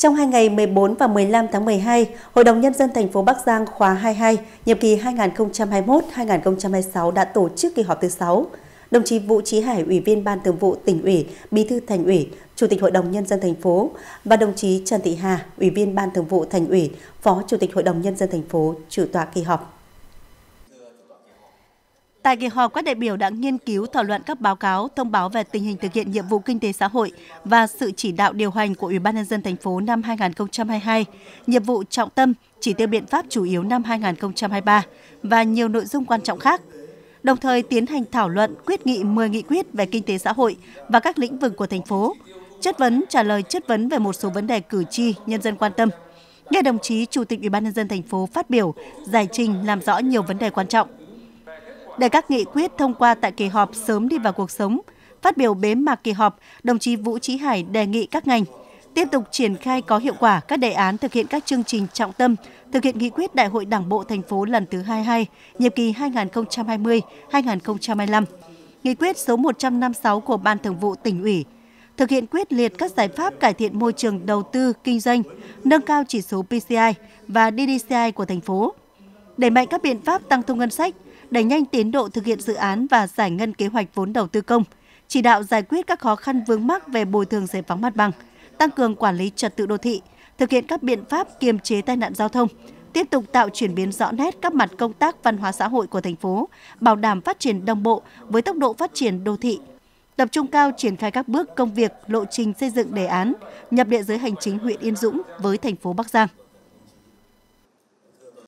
Trong hai ngày 14 và 15 tháng 12, Hội đồng Nhân dân thành phố Bắc Giang khóa 22, nhiệm kỳ 2021-2026 đã tổ chức kỳ họp thứ 6. Đồng chí Vũ Trí Hải, Ủy viên Ban Thường vụ tỉnh ủy, Bí thư Thành ủy, Chủ tịch Hội đồng Nhân dân thành phố và đồng chí Trần Thị Hà, Ủy viên Ban Thường vụ Thành ủy, Phó Chủ tịch Hội đồng Nhân dân thành phố chủ tọa kỳ họp. Tại kỳ họp, các đại biểu đã nghiên cứu thảo luận các báo cáo thông báo về tình hình thực hiện nhiệm vụ kinh tế xã hội và sự chỉ đạo điều hành của Ủy ban nhân dân thành phố năm 2022, nhiệm vụ trọng tâm, chỉ tiêu biện pháp chủ yếu năm 2023 và nhiều nội dung quan trọng khác. Đồng thời tiến hành thảo luận quyết nghị 10 nghị quyết về kinh tế xã hội và các lĩnh vực của thành phố, chất vấn trả lời chất vấn về một số vấn đề cử tri nhân dân quan tâm. Nghe đồng chí Chủ tịch Ủy ban nhân dân thành phố phát biểu, giải trình làm rõ nhiều vấn đề quan trọng để các nghị quyết thông qua tại kỳ họp sớm đi vào cuộc sống. Phát biểu bế mạc kỳ họp, đồng chí Vũ Trí Hải đề nghị các ngành tiếp tục triển khai có hiệu quả các đề án thực hiện các chương trình trọng tâm, thực hiện nghị quyết Đại hội Đảng bộ thành phố lần thứ 22, nhiệm kỳ 2020-2025. Nghị quyết số 156 của Ban Thường vụ tỉnh ủy thực hiện quyết liệt các giải pháp cải thiện môi trường đầu tư kinh doanh, nâng cao chỉ số PCI và DDCI của thành phố, đẩy mạnh các biện pháp tăng thu ngân sách, đẩy nhanh tiến độ thực hiện dự án và giải ngân kế hoạch vốn đầu tư công, chỉ đạo giải quyết các khó khăn vướng mắc về bồi thường giải phóng mặt bằng, tăng cường quản lý trật tự đô thị, thực hiện các biện pháp kiềm chế tai nạn giao thông, tiếp tục tạo chuyển biến rõ nét các mặt công tác văn hóa xã hội của thành phố, bảo đảm phát triển đồng bộ với tốc độ phát triển đô thị, tập trung cao triển khai các bước công việc, lộ trình xây dựng đề án nhập địa giới hành chính huyện Yên Dũng với thành phố Bắc Giang.